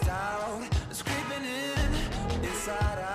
down, it's creeping in inside out.